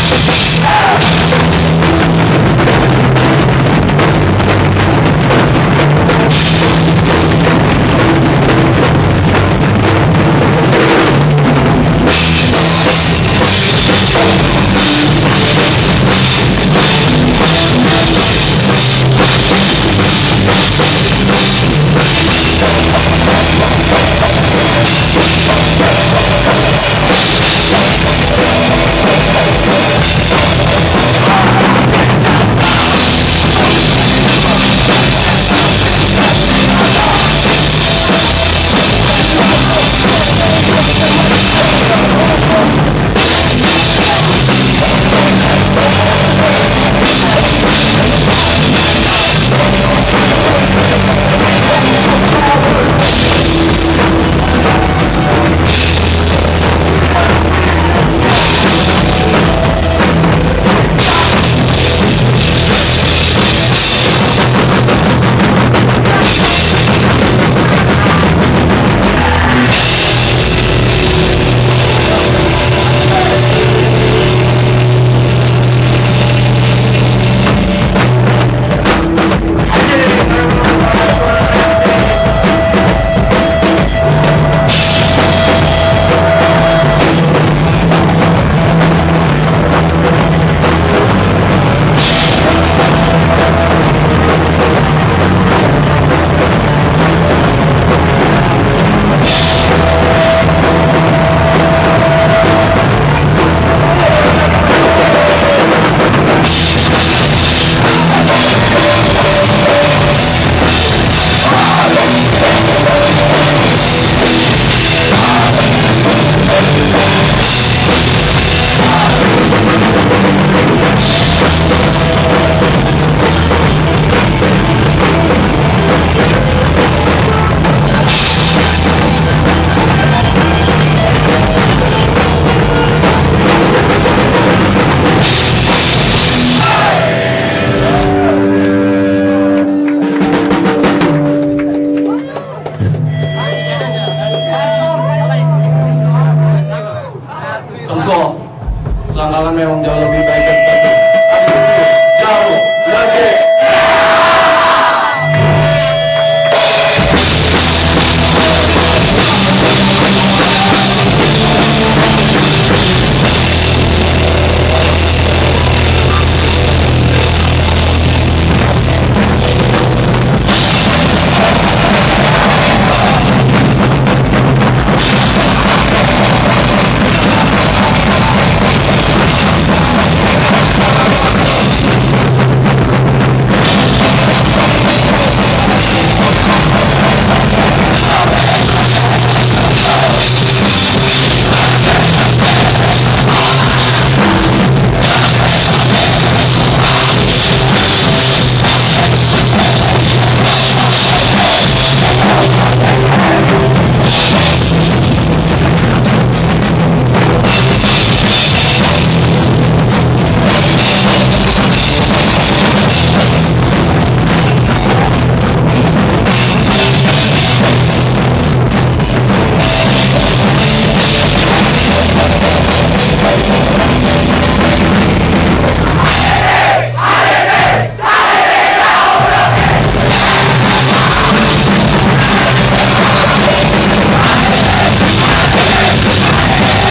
Ah! में हूँ जौलवी भाई